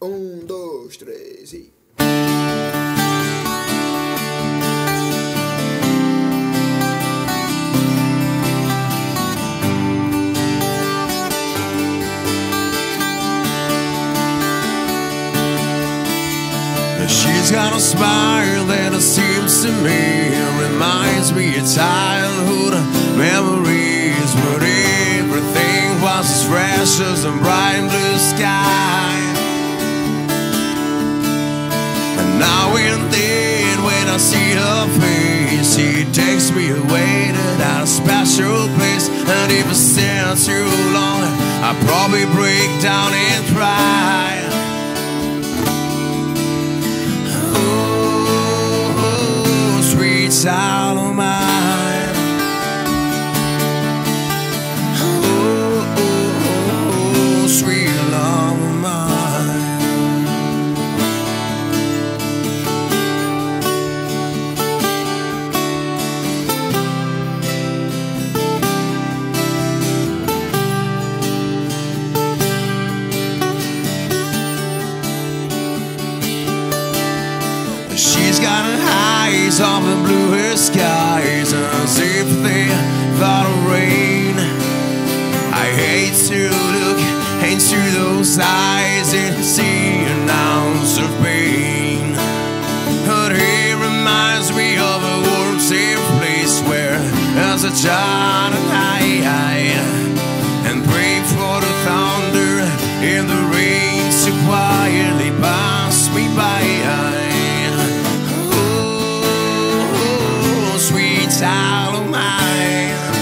Um, dois, três e. She's got a smile that it seems to me reminds me of childhood memories where everything was as fresh as a bright blue sky. See her face, she takes me away to that special place. And if I stare too long, I probably break down and cry. Oh, sweet child eyes of the bluest skies as if they thought of rain. I hate to look into those eyes and see an ounce of pain. But it reminds me of a warm, safe place where, as a child, inside of mine.